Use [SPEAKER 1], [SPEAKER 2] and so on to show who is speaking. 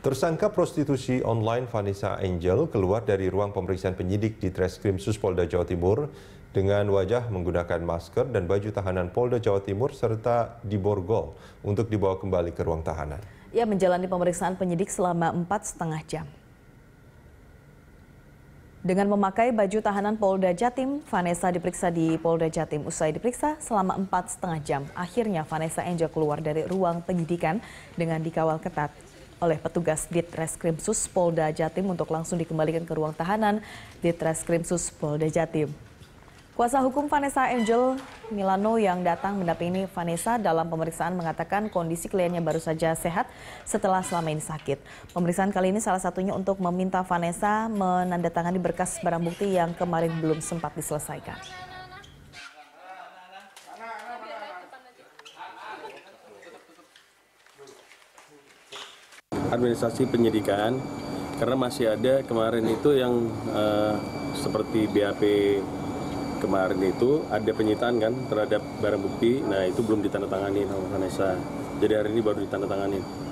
[SPEAKER 1] Tersangka prostitusi online Vanessa Angel keluar dari ruang pemeriksaan penyidik di Treskrim Suspolda Jawa Timur dengan wajah menggunakan masker dan baju tahanan Polda Jawa Timur serta diborgol untuk dibawa kembali ke ruang tahanan.
[SPEAKER 2] Ia menjalani pemeriksaan penyidik selama empat setengah jam. Dengan memakai baju tahanan Polda Jatim, Vanessa diperiksa di Polda Jatim. Usai diperiksa selama empat setengah jam, akhirnya Vanessa Angel keluar dari ruang penyidikan dengan dikawal ketat oleh petugas Ditreskrimsus Polda Jatim untuk langsung dikembalikan ke ruang tahanan Ditreskrimsus Polda Jatim. Kuasa hukum Vanessa Angel Milano yang datang mendampingi Vanessa dalam pemeriksaan mengatakan kondisi kliennya baru saja sehat setelah selama ini sakit. Pemeriksaan kali ini salah satunya untuk meminta Vanessa menandatangani berkas barang bukti yang kemarin belum sempat diselesaikan.
[SPEAKER 3] Administrasi penyidikan karena masih ada kemarin itu yang uh, seperti BAP kemarin itu ada penyitaan kan terhadap barang bukti. Nah itu belum ditandatangani sama Vanessa. Jadi hari ini baru ditandatangani